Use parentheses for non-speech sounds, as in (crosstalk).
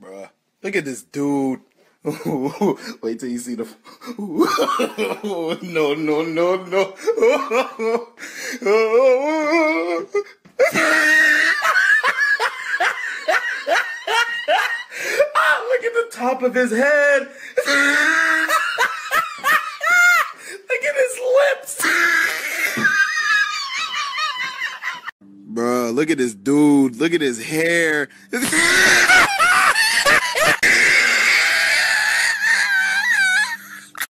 Bruh, look at this dude. (laughs) Wait till you see the. (laughs) no, no, no, no. (laughs) ah, look at the top of his head. look at his lips. Bruh, look at this dude. Look at his hair.